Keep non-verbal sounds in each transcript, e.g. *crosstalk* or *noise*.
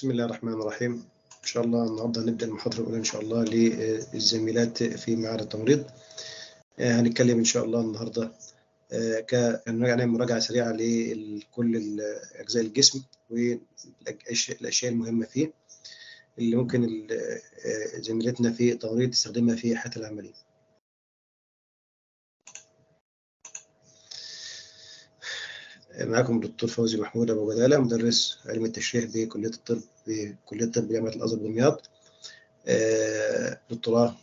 بسم الله الرحمن الرحيم. إن شاء الله النهاردة هنبدأ المحاضرة الأولى إن شاء الله للزميلات في معهد التمريض. هنتكلم إن شاء الله النهاردة كنراجع مراجعة سريعة لكل أجزاء الجسم والأشياء المهمة فيه اللي ممكن زميلتنا في التمريض تستخدمها في حياتها العملية. معكم الدكتور فوزي محمود أبو بداله مدرس علم التشريح بكلية الطب بكلية الطب جامعه الأزهر دمياط دكتوراه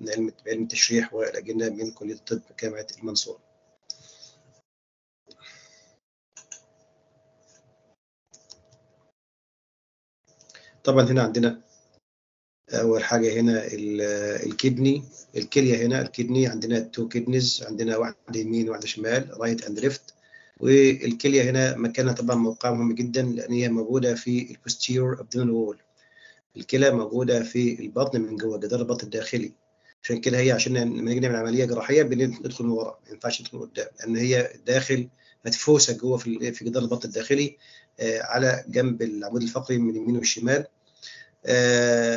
من علم علم التشريح والأجنة من كلية الطب جامعه المنصورة. طبعا هنا عندنا أول حاجة هنا ال kidney الكلية هنا ال kidney عندنا two kidneys عندنا واحدة يمين وواحده شمال right and left والكلية هنا مكانها طبعا موقعها مهم جدا لأن هي موجودة في ال posterior abdominal wall الكلى موجودة في البطن من جوه جدار البطن الداخلي. عشان كده هي عشان لما نيجي نعمل عملية جراحية بندخل من ورا ما ينفعش ندخل قدام لأن هي داخل مدفوسة جوه في جدار البطن الداخلي آه على جنب العمود الفقري من اليمين والشمال.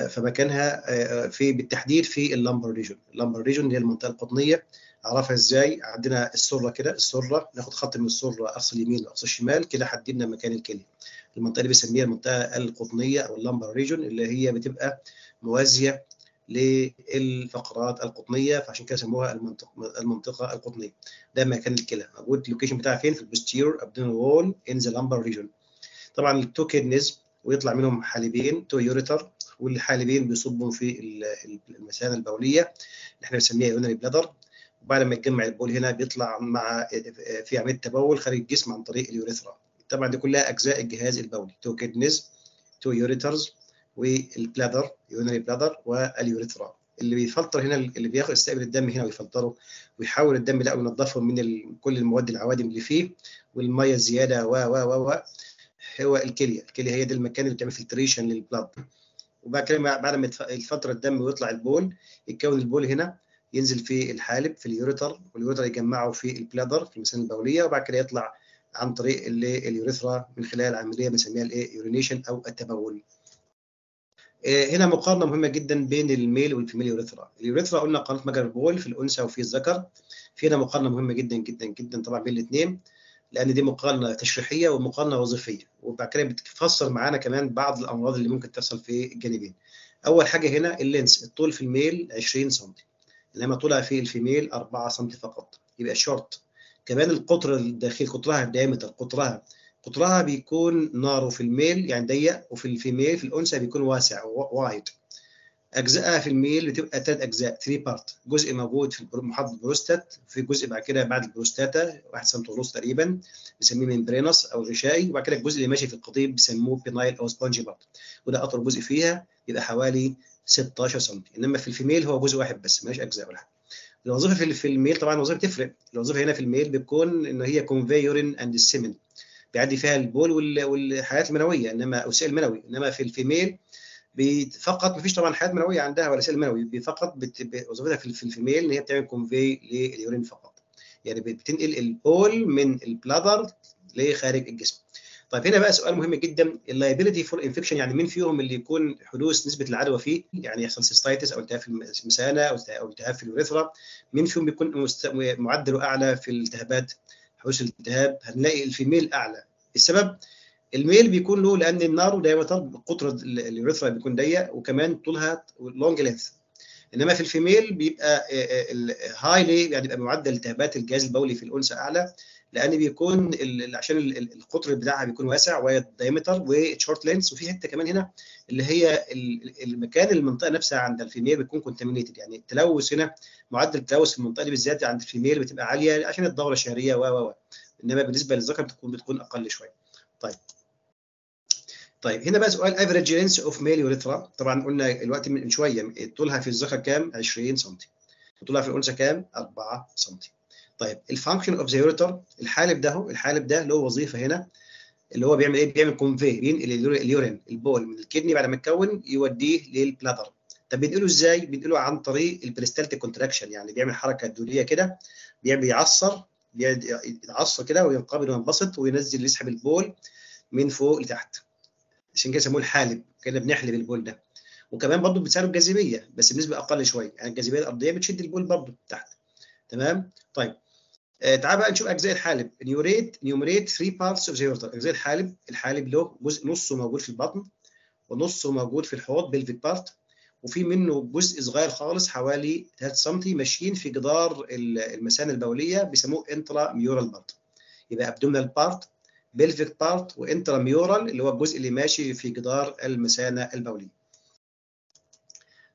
فمكانها آه في بالتحديد في ال lumbar region. ال lumbar region هي المنطقة القطنية. أعرفها إزاي؟ عندنا السرة كده السرة ناخد خط من السرة أقصى اليمين واقصى الشمال كده حددنا مكان الكلية. المنطقة اللي بنسميها المنطقة القطنية أو ال lumbar region اللي هي بتبقى موازية للفقرات القطنية فعشان كده سموها المنطقة المنطقة القطنية. ده مكان الكلى. موجود ال location بتاعها فين؟ في ال posterior abdominal wall in the lumbar region. طبعا ال two kidneys ويطلع منهم حالبين two ureter والحالبين بيصبوا في المثانه البولية اللي إحنا بنسميها urinary bladder. وبعد ما يتجمع البول هنا بيطلع مع في عملية تبول خارج الجسم عن طريق ال urethra. طبعا دي كلها أجزاء الجهاز البولي two kidneys two ureters وال bladder urinary bladder وال urethra. اللي بيفلتر هنا اللي بياخد يستقبل الدم هنا ويفلتره ويحول الدم ده وينضفه من كل المواد العوادم اللي فيه والمية الزيادة و و و. هو الكلية الكلية هي ده المكان اللي بتعمل filtration لل blood وبعد كده بعد ما يفلتر الدم ويطلع البول يتكون البول هنا ينزل في الحالب في ال ureter وال ureter يجمعه في ال bladder في المثانه البولية وبعد كده يطلع عن طريق ال urethra من خلال عملية بنسميها الايه urination أو التبول. هنا مقارنة مهمة جدا بين ال male وال female urethra، ال urethra قلنا قناة مجرى البول في الأنثى وفي الذكر. في هنا مقارنة مهمة جدا جدا جدا طبعا بين الاثنين لأن دي مقارنة تشريحية ومقارنة وظيفية. وبعد كده بتفسر معانا كمان بعض الأمراض اللي ممكن تحصل في الجانبين. أول حاجة هنا ال length الطول في ال male 20 سم إنما طولها في ال female 4 سم فقط. يبقى شورت كمان القطر الداخلي قطرها ال diameter قطرها قطرها بيكون narrow في ال male يعني ضيق وفي ال female في الأنثى بيكون واسع wide اجزائها في ال male بتبقى ثلاث أجزاء 3 part جزء موجود في محاضره البروستات في جزء بعد كده بعد البروستاتا 1 سم ونص تقريبا بنسميه membranous أو غشائي وبعد كده الجزء اللي ماشي في القضيب بيسموه penile أو spongy part وده أطول جزء فيها يبقى حوالي 16 سم إنما في ال female هو جزء واحد بس مالهاش أجزاء ولا حاجة. الوظيفة في ال male طبعا الوظيفة بتفرق. الوظيفة هنا في ال male بتكون إن هي convey urine and ال semen بيعدي فيها البول والحيات المنوية إنما أو السائل المنوي إنما في ال female فقط ما فيش طبعا حيات منوية عندها ولا سائل منوي. فقط وظيفتها في ال female إن هي بتعمل convey لل urine فقط. يعني بتنقل البول من ال bladder لخارج الجسم. طيب هنا بقى سؤال مهم جدا. ال liability for infection يعني مين فيهم اللي يكون حدوث نسبة العدوى فيه؟ يعني يحصل cystitis أو التهاب في المثانة أو التهاب في ال urethra مين فيهم بيكون معدله اعلى في الالتهابات؟ حدوث الالتهاب. هنلاقي ال female أعلى. السبب؟ ال male بيكون له لأن ال narrow diameter قطر ال urethra بيكون ضيق وكمان طولها long length إنما في ال female بيبقى highly يعني بيبقى معدل التهابات الجهاز البولي في الأنثى أعلى لأن بيكون عشان القطر بتاعها بيكون واسع wide diameter و short length وفي حتة كمان هنا اللي هي المكان المنطقة نفسها عند ال female بتكون contaminated يعني التلوث هنا معدل التلوث في المنطقة دي بالذات عند ال female بتبقى عالية عشان الدورة الشهرية و و إنما بالنسبة للذكر بتكون بتكون أقل شوية. طيب. طيب هنا بقى سؤال average length of male urethra طبعا قلنا الوقت من شوية طولها في الذكر كام؟ 20 سم وطولها في الأنثى كام؟ 4 سم طيب ال function of the ureter الحالب ده هو الحالب ده له وظيفة هنا اللي هو بيعمل إيه؟ بيعمل convey بينقل ال urine البول من ال kidney بعد ما يتكون يوديه لل bladder طب بنقله إزاي؟ بنقله عن طريق ال peristaltic contraction يعني بيعمل حركة دودية كده بيعصر يتعصر كده وينقبض وينبسط وينزل يسحب البول من فوق لتحت. عشان كده يسموه الحالب كده بنحلب البول ده. وكمان برضه بتساعد الجاذبية بس بنسبة أقل شوية. يعني الجاذبية الأرضية بتشد البول برضه تحت. تمام؟ طيب. آه تعال بقى نشوف أجزاء الحالب. numerate numerate 3 parts of the أجزاء الحالب الحالب له جزء نصه موجود في البطن ونصه موجود في الحوض pelvic part وفي منه جزء صغير خالص حوالي 3 سم ماشيين في جدار المثانه البولية بيسموه intramural part يبقى abdominal part pelvic part و intramural اللي هو الجزء اللي ماشي في جدار المثانة البولية.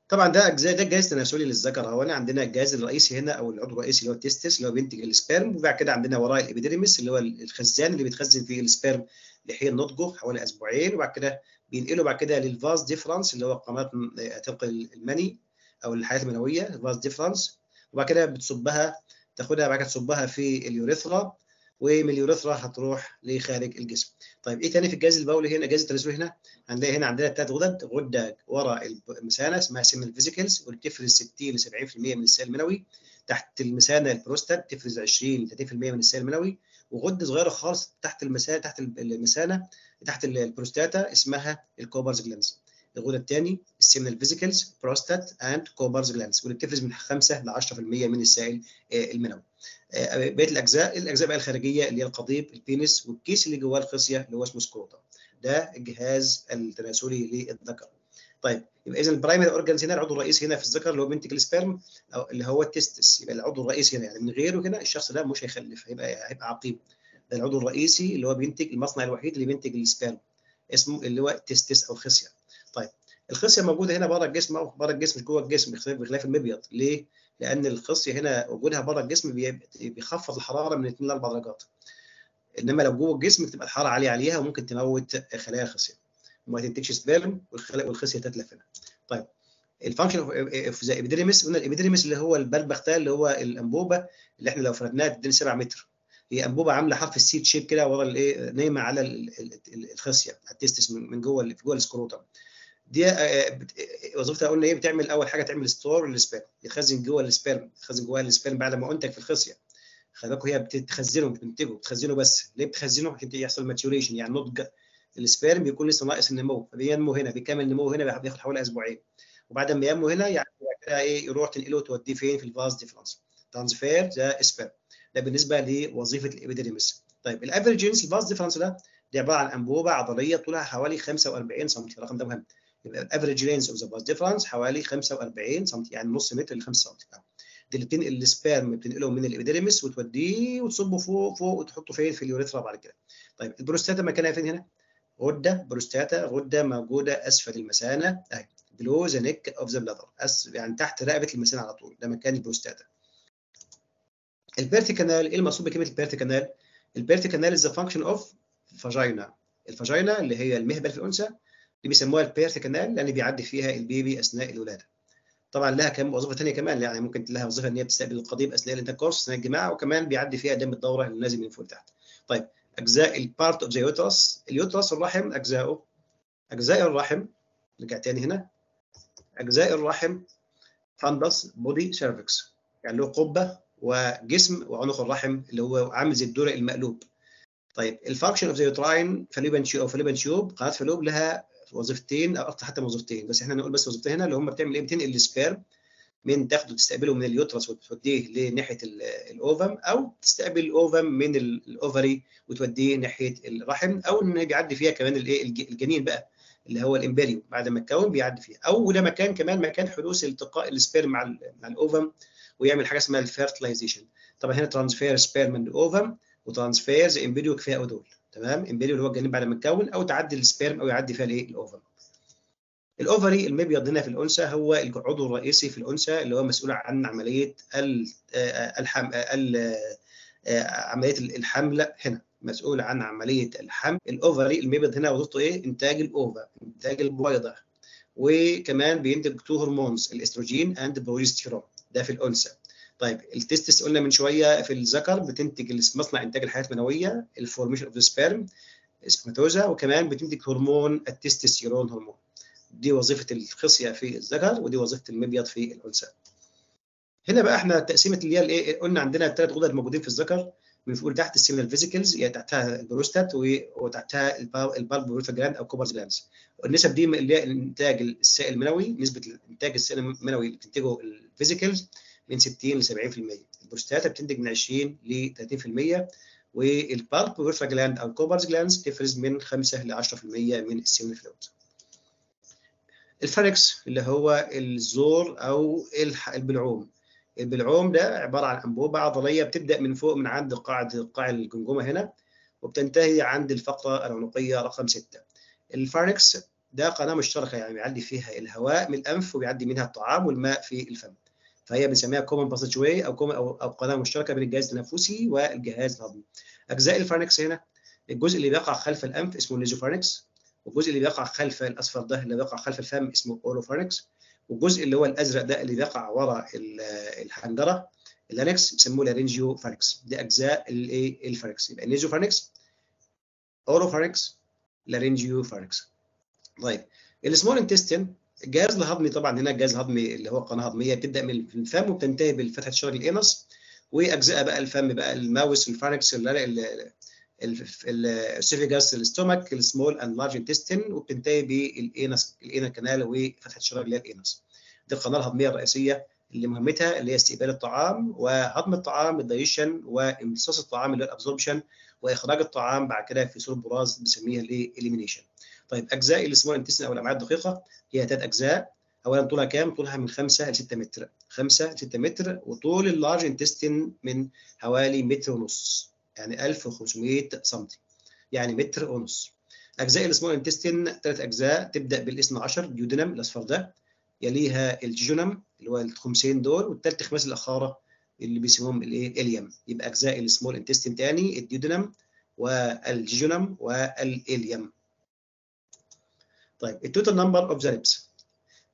طبعا ده اجزاء ده الجهاز التناسلي للذكر هو. عندنا الجهاز الرئيسي هنا أو العضو الرئيسي اللي هو ال testis اللي هو بينتج ال sperm وبعد كده عندنا وراه ال epididymis اللي هو الخزان اللي بيتخزن فيه ال sperm لحين نضجه حوالي أسبوعين وبعد كده بينقله بعد كده لل vas deferens اللي هو قناة تنقل المني أو الحيات المنوية ال vas deferens وبعد كده بتصبها تاخدها بعد كده تصبها في ال urethra. ومن هتروح لخارج الجسم. طيب إيه تاني في الجهاز البولي هنا؟ الجهاز التناسلي هنا؟ هنلاقي هنا عندنا ثلاث غدد غدة ورا المثانة اسمها seminal vesicles واللي بتفرز 60 ل 70% من السائل المنوي. تحت المثانة البروستات تفرز 20 ل 30% من السائل المنوي. وغدة صغيرة خالص تحت المثانة تحت المثانة تحت البروستاتا اسمها ال Cowper's glands الغده الثاني ال seminal vesicles prostate and Cowper's glands واللي بتفرز من 5 ل 10% من السائل المنوي. بقية الأجزاء الأجزاء بقى الخارجية اللي هي القضيب ال penis والكيس اللي جواه الخصيه اللي هو اسمه scrotum ده الجهاز التناسلي للذكر. طيب يبقى اذا ال primary organs هنا العضو الرئيسي هنا في الذكر اللي هو بينتج ال sperm أو اللي هو ال testis يبقى العضو الرئيسي هنا يعني من غيره هنا الشخص ده مش هيخلف هيبقى هيبقى عقيم. ده العضو الرئيسي اللي هو بينتج المصنع الوحيد اللي بينتج ال sperm اسمه اللي هو ال testis أو الخصيه طيب الخصية موجودة هنا بره الجسم أو بره الجسم مش جوه الجسم بخلاف المبيض. ليه؟ لأن الخصيه هنا وجودها بره الجسم بيخفض الحرارة من 2 ل 4 درجات. إنما لو جوه الجسم بتبقى الحرارة عالية عليها وممكن تموت خلايا الخصيه وما تنتجش sperm والخصية تتلف هنا طيب ال function of the epididymis قلنا ال epididymis اللي هو البربخ ده اللي هو الأنبوبة اللي إحنا لو فردناها تدينا 7 متر. هي أنبوبة عاملة حرف ال C shape كده ورا الإيه نايمة على الخصية ال testis من جوه في جوه ال scrotum دي وظيفتها قلنا إيه بتعمل أول حاجة تعمل store لل sperm يخزن جوه السبيرم يخزن جوه السبيرم بعد ما أنتج في الخصية. خلي بالكم هي بتخزنه بتنتجه بتخزنه بس. ليه بتخزنه؟ عشان يحصل maturation يعني نضج ال sperm بيكون لسه ناقص النمو. فبينمو هنا بيكمل نمو هنا بياخد حوالي أسبوعين. وبعد ما ينمو هنا يعني كده إيه يروح تنقله توديه فين؟ في ال vas deferens transfer the sperm. ده بالنسبة لوظيفة ال epididymis طيب ال average length ال vas deferens ده دي عبارة عن أنبوبة عضلية طولها حوالي 45 سم الرقم ده مهم. يبقى ال average range of the vas deferens حوالي 45 سم يعني نص متر ل 5 سم دي اللي بتنقل ال sperm بتنقله من ال epididymis وتوديه وتصبه فوق فوق وتحطه فين؟ في ال urethra بعد كده. طيب البروستاتا مكانها فين هنا؟ غدة بروستاتا غدة موجودة أسفل المثانه أهي below the neck of the bladder يعني تحت رقبة المثانه على طول ده مكان البروستاتا. ال birth canal إيه المقصود بكلمة ال birth canal ال birth canal is the function of vagina ال vagina اللي هي المهبل في الأنثى اللي بيسموها ال birth canal لأن بيعدي فيها ال baby أثناء الولادة. طبعا لها كم وظيفة ثانية كمان يعني ممكن لها وظيفة إن هي بتستقبل القضيب أثناء ال intercourse أثناء الجماع وكمان بيعدي فيها دم الدورة اللي نازل من فوق لتحت. طيب أجزاء ال part of the uterus ال uterus الرحم أجزاؤه. أجزاء الرحم نرجع تاني هنا. أجزاء الرحم fundus body cervix يعني له قبة وجسم وعنق الرحم اللي هو عامل زي الدرع المقلوب. طيب ال function of the uterine fallopian tube أو fallopian tube قناة فالوب لها وظيفتين أو أكثر حتى من وظيفتين. بس إحنا نقول بس وظيفتين هنا اللي هم بتعمل إيه؟ بتنقل ال sperm من تاخده تستقبله من ال uterus وتوديه لناحية ال ovum أو تستقبل ال ovum من ال ovary وتوديه ناحية الرحم أو إن بيعدي فيها كمان الإيه؟ الجنين بقى اللي هو ال embryo بعد ما اتكون بيعدي فيها. أو ده مكان كمان مكان حدوث التقاء ال sperm مع مع ال ovum ويعمل حاجة اسمها ال fertilization. طبعا هنا transfer sperm من ال ovum و transfer embryo كفايه دول تمام؟ embryo اللي هو الجنين بعد ما اتكون أو تعدي ال sperm أو يعدي فيها الإيه؟ ال ovum ال ovary المبيض هنا في الأنثى هو العضو الرئيسي في الأنثى اللي هو مسؤول عن عملية الحم عملية الحمل هنا. مسؤول عن عملية الحمل. ال ovary المبيض هنا وظيفته إيه؟ إنتاج ال ova إنتاج البويضه وكمان بينتج two hormones ال estrogen and progesterone ده في الأنثى. طيب ال testis قلنا من شوية في الذكر بتنتج مصنع إنتاج الحيوانات المنوية ال formation of sperm spermatozoa وكمان بتنتج هرمون التستوستيرون هرمون. دي وظيفة الخصية في الذكر ودي وظيفة المبيض في الأنثى. هنا بقى إحنا تقسيمة اللي هي الايه قلنا عندنا الثلاث غدد موجودين في الذكر من فوق لتحت ال seminal vesicles يعني تحتها البروستات وتحتها ال bulbourethral gland أو Cowper's glands. النسب دي اللي هي انتاج السائل المنوي نسبة انتاج السائل المنوي اللي بتنتجه ال vesicles من 60 ل 70% البروستاتا بتنتج من 20 ل 30% وال bulbourethral gland أو Cowper's glands تفرز من 5 ل 10% من ال seminal fluid ال pharynx اللي هو الزور أو البلعوم. البلعوم ده عبارة عن أنبوبة عضلية بتبدأ من فوق من عند قاعدة قاع الجمجمة هنا وبتنتهي عند الفقرة العنقيه رقم 6 ال pharynx ده قناة مشتركة يعني بيعدي فيها الهواء من الأنف وبيعدي منها الطعام والماء في الفم. فهي بنسميها common passageway أو أو أو قناة مشتركة بين الجهاز التنفسي والجهاز الهضمي. أجزاء ال pharynx هنا الجزء اللي بيقع خلف الأنف اسمه ال nasopharynx والجزء اللي بيقع خلف الأصفر ده اللي بيقع خلف الفم اسمه oropharynx والجزء اللي هو الأزرق ده اللي بيقع ورا الحنجرة ال larynx بيسموه laryngopharynx دي أجزاء الايه ال pharynx يبقى nasopharynx oropharynx laryngopharynx طيب ال small intestine الجهاز الهضمي طبعا هنا الجهاز الهضمي اللي هو قناة هضمية بتبدأ من الفم وبتنتهي بالفتحة شرج ال anus وأجزاء بقى الفم بقى الماوس الفاركس السيفيجاس الاستومك السمول اند لارج انتستين وبتنتهي بال anus ال anal canal وفتحة الشرج اللي هي ال anus. دي القناة الهضمية الرئيسية اللي مهمتها اللي هي استقبال الطعام وهضم الطعام الدايجيشن وامتصاص الطعام اللي هو ال absorption وإخراج الطعام بعد كده في صوره براز بنسميها ال elimination طيب أجزاء ال small intestine أو الامعاء الدقيقه هي ثلاث أجزاء. اولا طولها كام؟ طولها من 5 ل 6 متر. 5 ل 6 متر وطول ال large intestine من حوالي متر ونص يعني 1500 سم يعني متر ونص. أجزاء ال small intestine ثلاث أجزاء. تبدأ بالاثنى عشر duodenum الأصفر ده. يليها الجيجونم اللي هو الخمسين دول والثلاث أخماس الأخيرة اللي بيسموهم الايه ileum. يبقى أجزاء ال small intestine تاني ال duodenum وال jejunum وال ileum طيب ال total number of the ribs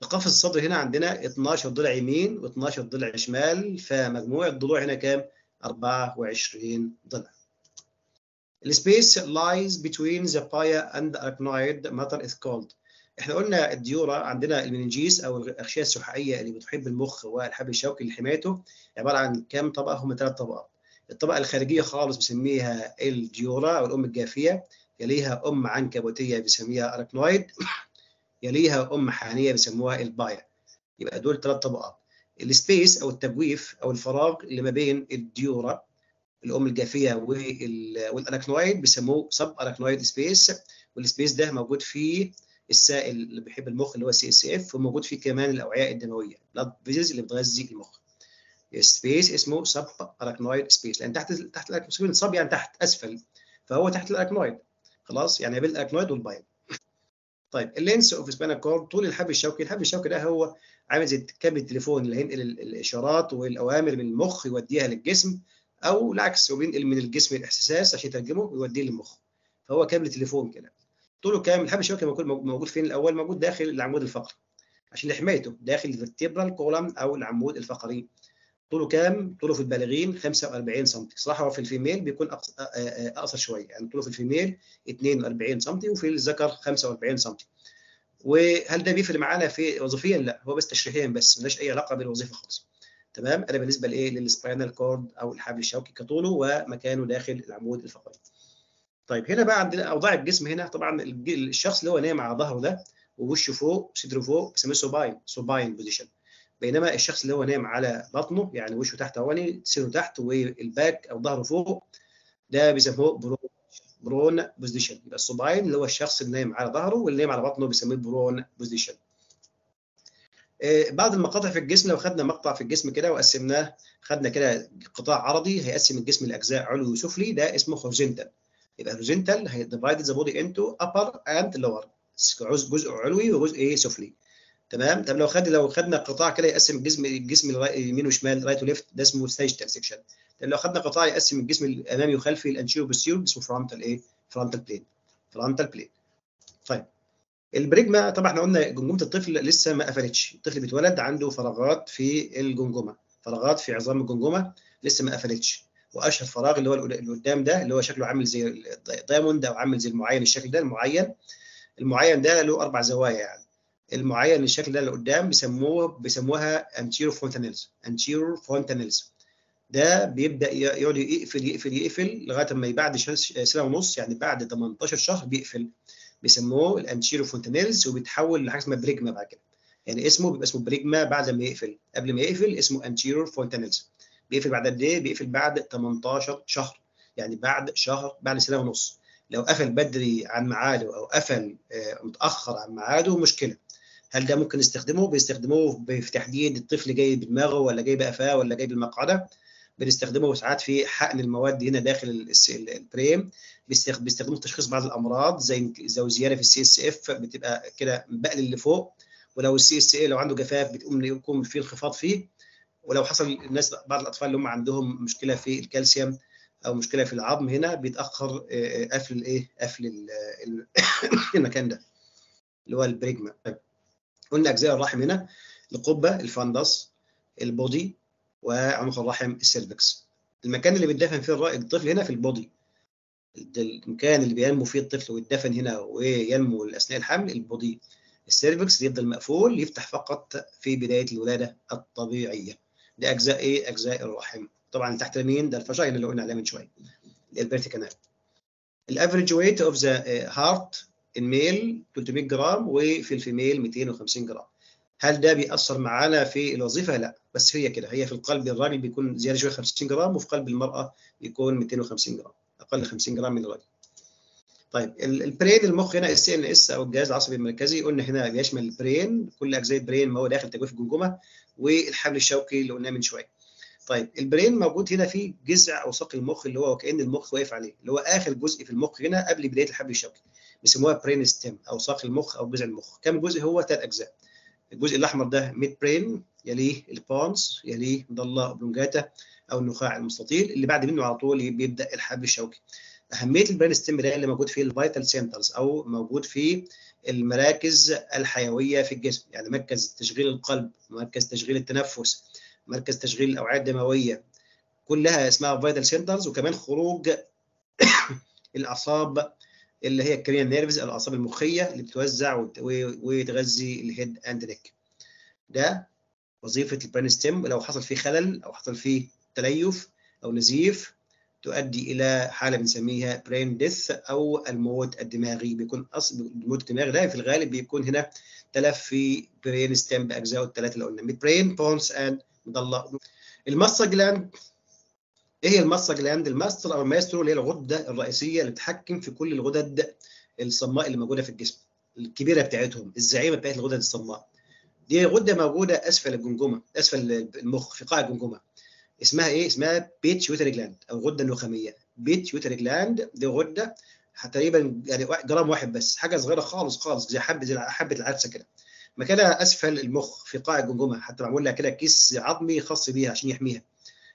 القفص الصدري هنا عندنا 12 ضلع يمين و12 ضلع شمال فمجموع الضلوع هنا كام 24 ضلع. ال space lies between the pia and the arachnoid matter is called. إحنا قلنا ال dura عندنا ال meninges أو الأغشية السحائية اللي بتحيط المخ والحبل الشوكي لحمايته عبارة عن كام طبقة هم ثلاث طبقات. الطبقة الخارجية خالص بنسميها ال dura أو الام الجافية يليها أم عنكبوتية بنسميها arachnoid *clears throat* يليها أم حانية بيسموها ال pia. يبقى دول ثلاث طبقات. ال space أو التجويف أو الفراغ اللي ما بين ال dura الأم الجافية وال arachnoid بيسموه subarachnoid space. وال space ده موجود فيه السائل اللي بيحيط المخ اللي هو CSF وموجود فيه كمان الأوعية الدموية blood vessels اللي بتغذي المخ. ال space اسمه subarachnoid space لأن تحت تحت ال arachnoid sub يعني تحت أسفل فهو تحت ال arachnoid خلاص؟ يعني بين ال arachnoid وال pia طيب ال length of spinal cord طول الحبل الشوكي. الحبل الشوكي ده هو عامل زي كابل التليفون اللي هينقل الإشارات والأوامر من المخ يوديها للجسم أو العكس هو بينقل من الجسم الإحساس عشان يترجمه ويوديه للمخ. فهو كابل تليفون كده. طوله كام؟ الحبل الشوكي موجود فين الأول؟ موجود داخل العمود الفقري. عشان لحمايته داخل ال vertebral column أو العمود الفقري. طوله كام؟ طوله في البالغين 45 سم، صراحة هو في ال female بيكون اقصر شوية، يعني طوله في ال female 42 سم وفي الذكر 45 سم. وهل ده بيفرق معانا في وظيفيا؟ لا، هو بس تشريحيا بس ملوش أي علاقة بالوظيفة خالص. تمام؟ أنا بالنسبة لإيه؟ لل spinal cord أو الحبل الشوكي كطوله ومكانه داخل العمود الفقري. طيب هنا بقى عندنا أوضاع الجسم هنا طبعا الشخص اللي هو نايم على ظهره ده ووشه فوق صدره فوق بيسموه supine supine position بينما الشخص اللي هو نايم على بطنه يعني وشه تحت اللي صدره تحت وال back أو ظهره فوق ده بيسموه prone prone position يبقى ال supine اللي هو الشخص اللي نايم على ظهره واللي نايم على بطنه بيسموه prone position بعض المقاطع في الجسم لو خدنا مقطع في الجسم كده وقسمناه خدنا كده قطاع عرضي هيقسم الجسم لأجزاء علوي وسفلي ده اسمه horizontal يبقى horizontal هي divide the body into upper and lower جزء علوي وجزء إيه سفلي. تمام؟ طب لو خد لو خدنا قطاع كده يقسم الجسم الجسم يمين وشمال right و left ده اسمه sagittal section طب لو خدنا قطاع يقسم الجسم الأمامي وخلفي ال anterior posterior اسمه frontal إيه frontal plane frontal plane طيب ال bregma طبعا إحنا قلنا جمجمة الطفل لسه ما قفلتش. الطفل بيتولد عنده فراغات في الجمجمة فراغات في عظام الجمجمة لسه ما قفلتش. وأشهر فراغ اللي هو اللي قدام ده اللي هو شكله عامل زي ال diamond أو عامل زي المعين الشكل ده المعين. المعين ده له أربع زوايا يعني. المعين الشكل ده قدام بيسموه بيسموها anterior fontanelles anterior fontanelles ده بيبدأ يقعد يقفل يقفل يقفل لغاية ما بعد سنة ونص يعني بعد 18 شهر بيقفل. بيسموه ال anterior fontanelles وبيتحول لحاجة اسمها bregma بعد كده. يعني اسمه بيبقى اسمه bregma بعد ما يقفل. قبل ما يقفل اسمه anterior fontanelles بيقفل بعد قد إيه؟ بيقفل بعد 18 شهر يعني بعد شهر بعد سنة ونص. لو قفل بدري عن ميعاده أو قفل متأخر عن ميعاده مشكلة. هل ده ممكن نستخدمه؟ بيستخدموه في تحديد الطفل جاي بدماغه ولا جاي بقفاه ولا جاي بالمقعدة. بنستخدمه ساعات في حقن المواد هنا داخل ال bregma بيستخدموه في تشخيص بعض الأمراض زي زي زياده في ال CSF بتبقى كده بقل اللي فوق. ولو ال CSF لو عنده جفاف بتقوم يكون في انخفاض فيه. ولو حصل الناس بعض الأطفال اللي هم عندهم مشكلة في الكالسيوم أو مشكلة في العظم هنا بيتأخر قفل الإيه؟ قفل *coughs* المكان ده اللي هو ال bregma. قلنا أجزاء الرحم هنا القبة ال fundus ال body وعنق الرحم ال cervix. المكان اللي بيتدفن فيه الطفل هنا في ال body. المكان اللي بينمو فيه الطفل ويتدفن هنا وينمو اثناء الحمل ال body. ال cervix يفضل مقفول يفتح فقط في بداية الولادة الطبيعية. ده أجزاء إيه؟ أجزاء الرحم. طبعا تحت اليمين ده ال vagina اللي قلنا عليه من شوية. ال birth canal ال average weight of the heart ال male 300 جرام وفي ال female 250 جرام هل ده بيأثر معانا في الوظيفة؟ لا بس هي كده هي في القلب الراجل بيكون زيادة شوية 50 جرام وفي قلب المرأة بيكون 250 جرام أقل 50 جرام من الراجل. طيب ال brain المخ هنا ال CNS أو الجهاز العصبي المركزي قلنا هنا بيشمل ال brain كل أجزاء ال brain ما هو داخل تجويف الجمجمة والحبل الشوكي اللي قلناه من شوية. طيب ال brain موجود هنا في جذع أو ساق المخ اللي هو وكأن المخ واقف عليه اللي هو آخر جزء في المخ هنا قبل بداية الحبل الشوكي بيسموها brain stem أو ساق المخ أو جذع المخ. كم جزء هو؟ ثلاث أجزاء. الجزء الأحمر ده midbrain يليه ال pons يليه medulla oblongata أو النخاع المستطيل. اللي بعد منه على طول بيبدأ الحبل الشوكي. أهمية ال brain stem ده اللي موجود في ال vital centers أو موجود في المراكز الحيوية في الجسم يعني مركز تشغيل القلب مركز تشغيل التنفس مركز تشغيل الأوعية الدموية. كلها اسمها vital centers وكمان خروج *coughs* الأعصاب اللي هي ال cranial nerves الأعصاب المخية اللي بتوزع وتغذي ال head and neck ده وظيفة ال brain stem. لو حصل فيه خلل أو حصل فيه تليف أو نزيف تؤدي إلى حالة بنسميها brain death أو الموت الدماغي. بيكون اصل الموت الدماغي ده في الغالب بيكون هنا تلف في brain stem باجزائه الثلاثه اللي قلنا. midbrain pons and medulla. ال master gland إيه هي ال master gland ال master أو المايسترو اللي هي الغدة الرئيسية اللي بتتحكم في كل الغدد الصماء اللي موجودة في الجسم الكبيرة بتاعتهم الزعيمة بتاعت الغدد الصماء. دي غدة موجودة أسفل الجمجمة أسفل المخ في قاع الجمجمة. اسمها إيه؟ اسمها pituitary gland أو غدة نخامية. pituitary gland دي غدة تقريبا يعني جرام واحد بس حاجة صغيرة خالص خالص زي حبه زي حبة العدسة كده. مكانها أسفل المخ في قاع الجمجمة حتى معمول لها كده كيس عظمي خاص بيها عشان يحميها.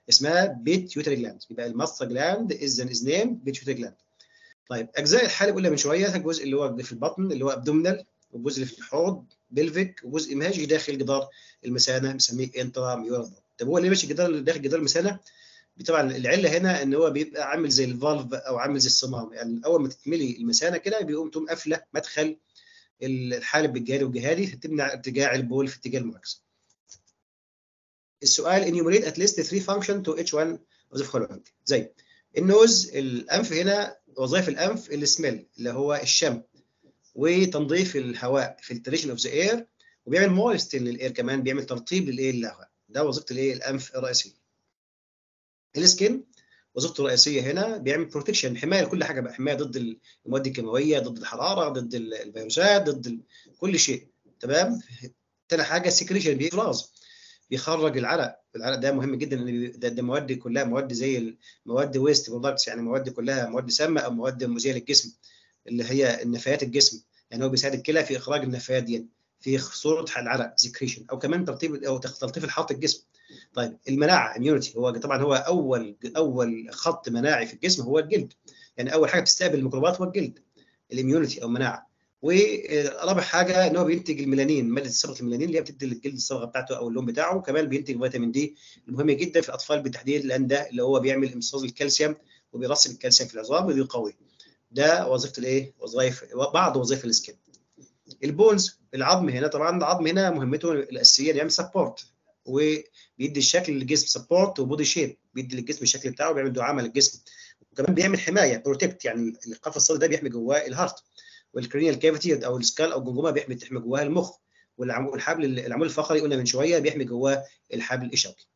اسمها pituitary gland يبقى ال master gland is is named pituitary gland طيب أجزاء الحالب قلنا من شوية الجزء اللي هو في البطن اللي هو abdominal والجزء اللي في الحوض pelvic وجزء ماشي داخل جدار المثانة بنسميه intramural طب هو ليه ماشي جدار داخل جدار المثانة؟ طبعا العلة هنا إن هو بيبقى عامل زي ال valve أو عامل زي الصمام. يعني أول ما تتملي المثانة كده بيقوم تقوم قافلة مدخل الحالب بالجهادي والجهادي فتمنع ارتجاع البول في اتجاه المعاكسه. السؤال enumerate at least three function to each one of the following. زي ال nose الأنف هنا وظائف الأنف السميل اللي هو الشم وتنظيف الهواء filtration of the air وبيعمل moisting لل air كمان بيعمل ترطيب للإيه للهواء. ده وظيفة الإيه الأنف الرئيسية. ال skin وظيفته الرئيسية هنا بيعمل protection حماية لكل حاجة بقى حماية ضد المواد الكيماوية ضد الحرارة ضد الفيروسات ضد كل شيء. تمام؟ تاني حاجة ال secretion بإفراز بيخرج العرق. العرق ده مهم جدا ده, ده مواد كلها مواد زي المواد waste products يعني مواد كلها مواد سامة أو مواد مؤذيه للجسم اللي هي النفايات الجسم. يعني هو بيساعد الكلى في إخراج النفايات دي في صورة العرق secretion أو كمان ترطيب أو تلطيف الحرارة الجسم. طيب المناعة immunity هو طبعا هو أول أول خط مناعي في الجسم هو الجلد. يعني أول حاجة بتستقبل الميكروبات هو الجلد. ال immunity أو المناعه ورابع حاجة إن هو بينتج الميلانين مادة صبغة الميلانين اللي هي بتدي للجلد الصبغة بتاعته أو اللون بتاعه. وكمان بينتج فيتامين دي المهم جدا في الاطفال بالتحديد لأن ده اللي هو بيعمل امتصاص الكالسيوم وبيرسب الكالسيوم في العظام وبيقويه ده وظيفة الإيه؟ وظائف بعض وظائف ال skin ال bones العظم هنا طبعا العظم هنا مهمته الأساسية يعمل support وبيدي الشكل للجسم support و body shape بيدي للجسم الشكل بتاعه بيعمل دعامة للجسم. وكمان بيعمل حماية protect يعني القفص الصدري ده بيحمي جواه ال heart وال cranial cavity أو ال skull أو الجمجمه بيحمي جواها المخ. والحبل العمود الفقري قلنا من شوية بيحمي جواه الحبل الشوكي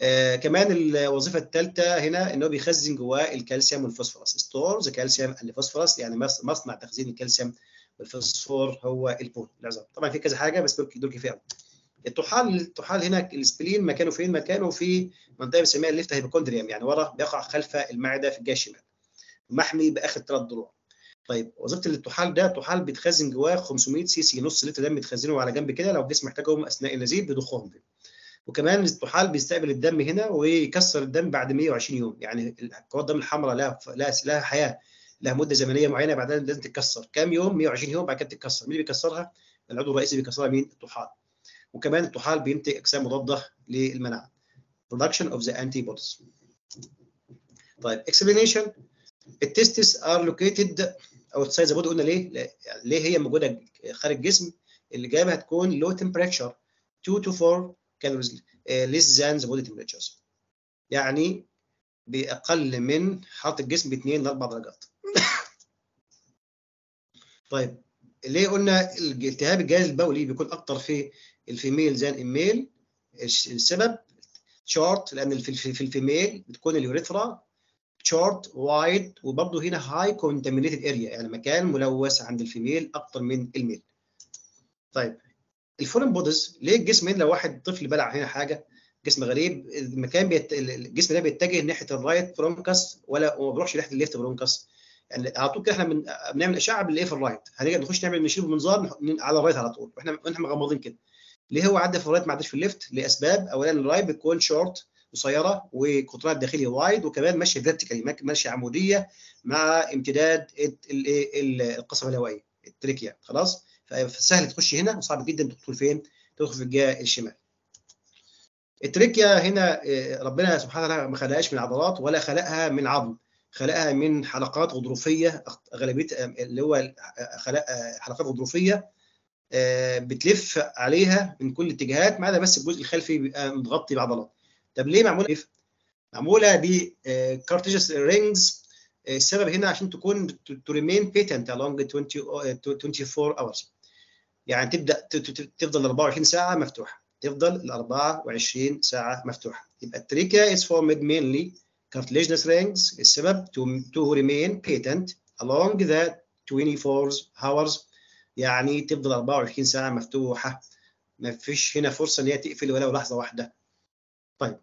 آه كمان الوظيفة الثالثه هنا إن هو بيخزن جواه الكالسيوم والفوسفورس. store the calcium and phosphorus يعني مصنع تخزين الكالسيوم والفوسفور هو ال bone. العظام طبعا في كذا حاجة بس دول كفاية. الطحال الطحال هنا ال spleen مكانه فين؟ مكانه في منطقة بنسميها ال left hypochondrium يعني ورا بيقع خلف المعدة في الجهة الشمال. محمي بآخر ثلاث ضلوع طيب وظيفه الطحال ده الطحال بيتخزن جواه 500 سي سي نص لتر دم بيتخزنوا على جنب كده لو الجسم محتاجهم أثناء النزيف بيضخهم فيه وكمان الطحال بيستقبل الدم هنا ويكسر الدم بعد 120 يوم يعني كرات الدم الحمراء لها لها لها حياة لها مدة زمنية معينة بعدين لازم تتكسر. كام يوم؟ 120 يوم بعد كده تتكسر. مين بيكسرها؟ العضو الرئيسي بيكسرها مين؟ الطحال وكمان الطحال بينتج أجسام مضادة للمناعة. production of the antibodies. طيب explanation. التستس are located outside the body قلنا ليه؟ ليه هي موجودة خارج الجسم؟ الاجابه هتكون low temperature 2 to 4 calories less than the body temperatures يعني بأقل من حرارة الجسم ب 2 ل 4 درجات *laughs* طيب ليه قلنا التهاب الجهاز البولي بيكون أكتر في ال female than ال male السبب شورت لأن في ال female بتكون ال urethra short wide وبرضه هنا high contaminated area يعني مكان ملوث عند ال female أكتر من ال male. طيب ال foreign bodies ليه الجسم هنا لو واحد طفل بلع هنا حاجة؟ جسم غريب المكان بيت... الجسم ده بيتجه ناحية ال right bronchus ولا وما بيروحش ناحيه ال left bronchus يعني على طول كده إحنا من... بنعمل أشعة بالايه في ال right. هنيجي نخش نعمل نشيل بمنظار على ال right على طول. وإحنا وإحنا مغمضين كده. ليه هو عدى في ال right ما عداش في ال left؟ لأسباب. اولا ال right بتكون شورت قصيرة وقطرها الداخلي wide وكمان ماشية vertically ماشية عمودية مع امتداد القصبه الهوائيه التريكيا خلاص فسهل تخش هنا وصعب جدا تدخل فين؟ تدخل في الجهة الشمال. التريكيا هنا ربنا سبحانه وتعالى ما خلقهاش من عضلات ولا خلقها من عظم خلقها من حلقات غضروفية اغلبيه اللي هو خلق حلقات غضروفية بتلف عليها من كل الاتجاهات ما عدا بس الجزء الخلفي بيبقى متغطي بعضلات. طب ليه معمولة كيف؟ معمولة دي cartilaginous rings السبب هنا عشان تكون to remain patent along 24 hours. يعني تبدأ تفضل 24 ساعة مفتوحة. تفضل ال 24 ساعة مفتوحة. يبقى ال trachea is formed mainly cartilaginous rings. السبب to, to remain patent along the 24 hours. يعني تفضل 24 ساعة مفتوحة. ما فيش هنا فرصة إن هي تقفل ولو لحظة واحدة. طيب.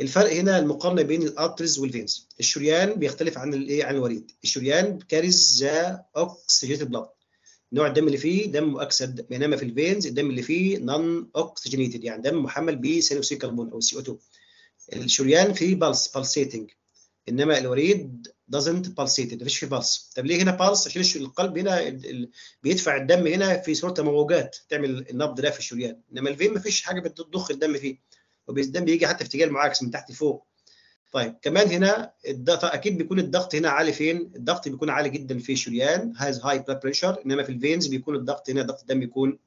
الفرق هنا المقارنة بين ال arteries وال veins. الشريان بيختلف عن الإيه؟ عن الوريد. الشريان carries the oxygenated blood نوع الدم اللي فيه دم مؤكسد بينما في ال veins الدم اللي فيه non oxygenated يعني دم محمل بثاني الكربون أو CO2 الشريان فيه pulse pulsating إنما الوريد doesn't pulsate مفيش فيه pulse طب ليه هنا pulse عشان القلب هنا بيدفع الدم هنا في صورة موجات تعمل النبض ده في الشريان. إنما ال vein مفيش حاجة بتضخ الدم فيه. والدم بيجي حتى في اتجاه المعاكس من تحت لفوق. طيب كمان هنا الضغط أكيد بيكون الضغط هنا عالي فين؟ الضغط بيكون عالي جدا في شريان has high blood pressure إنما في ال veins بيكون الضغط هنا ضغط الدم بيكون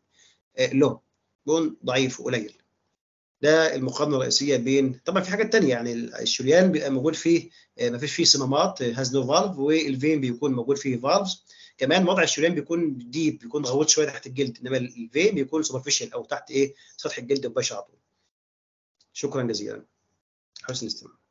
low بيكون ضعيف وقليل. ده المقارنة الرئيسية بين طبعا في حاجات ثانية يعني الشريان بيبقى موجود فيه ما فيش فيه صمامات has no valve وال vein بيكون موجود فيه valves كمان وضع الشريان بيكون deep بيكون غويط شوية تحت الجلد إنما ال vein بيكون superficial أو تحت إيه؟ سطح الجلد مباشر على طول شكرا جزيلا. حسن الاستماع.